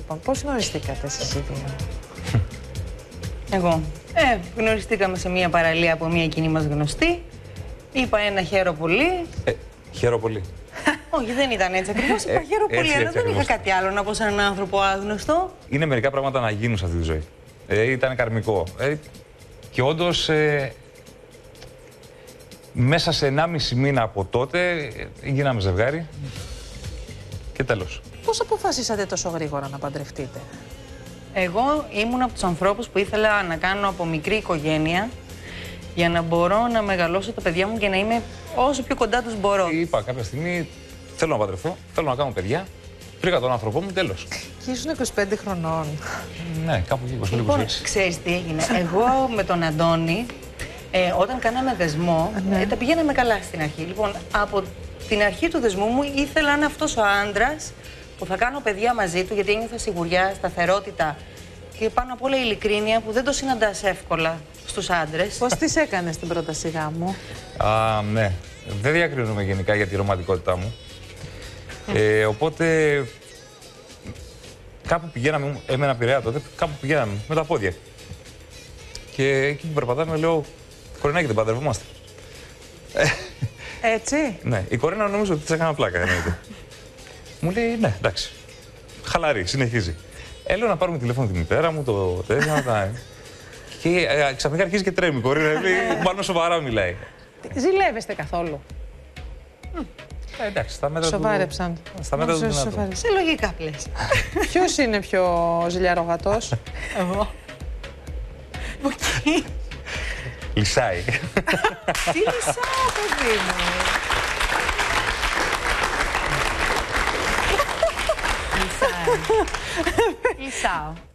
Λοιπόν, πώς γνωριστήκατε εσείς οι δύο. Εγώ. Ε, γνωριστήκαμε σε μια παραλία από μια κοινή μας γνωστή. Είπα ένα χαίρο πολύ. Ε, χαίρο πολύ. Όχι, δεν ήταν έτσι ακριβώς. Είπα Ε, χαίρο έτσι, πολύ, αλλά έτσι δεν είχα ακριβώς. κάτι άλλο να πω σε έναν άνθρωπο άγνωστο. Είναι μερικά πράγματα να γίνουν σε αυτή τη ζωή. Ε, ήταν καρμικό. Ε, και όντως, ε, μέσα σε 1,5 μήνα από τότε ε, γίναμε ζευγάρι. Και τέλος. Πώς αποφασίσατε τόσο γρήγορα να παντρευτείτε; Εγώ ήμουν από τους ανθρώπους που ήθελα να κάνω από μικρή οικογένεια για να μπορώ να μεγαλώσω τα παιδιά μου και να είμαι όσο πιο κοντά τους μπορώ. Είπα κάποια στιγμή, θέλω να παντρευτώ, θέλω να κάνω παιδιά. Βρήκα τον άνθρωπό μου, τέλος. Και ήσουν 25 χρονών. Ναι, κάπου εκεί, 25 Λοιπόν, 26. ξέρεις τι έγινε. Εγώ με τον Αντώνη, ε, όταν κάναμε δεσμό, ε, τα πηγαίναμε καλά στην αρχή. Λοιπόν, από την αρχή του δεσμού μου ήθελα να είναι αυτός ο άντρας που θα κάνω παιδιά μαζί του, γιατί ένιωθα σιγουριά, σταθερότητα και πάνω απ' όλα ειλικρίνεια που δεν το συναντάς εύκολα στους άντρες. Πώς τις έκανες την πρόταση γάμου; Α, ναι. Δεν διακρίνουμε γενικά για τη ρομαντικότητά μου. Ε, οπότε κάπου πηγαίναμε, έμενα πειραιά τότε, κάπου πηγαίναμε με τα πόδια. Και εκεί που περπατάμε λέω, Κορινάκη δεν παντρευόμαστε. Έτσι; Ναι, η Κορίνα νομίζω ότι της έκανα πλάκα, εννοείται. μου λέει, ναι, εντάξει. Χαλαρή, συνεχίζει. Έλεω να πάρουμε τηλέφωνο τη μητέρα μου, το τέτοιο, να τα... Και ε, ξαφνικά αρχίζει και τρέμει η Κορίνα, λέει, μάλλον σοβαρά μιλάει. Ζηλεύεστε καθόλου. Ε, εντάξει, στα μέτρα του... Σοβάρεψαν. Στα μέτρα του Νομίζω δυνατού. σοβάρεψαν. Σε λογικά πλαίσια. Ποιος είναι πιο ζηλιαρογατός; Εγώ. Lisaj. Ti lisaj, E vemo. E Lisal.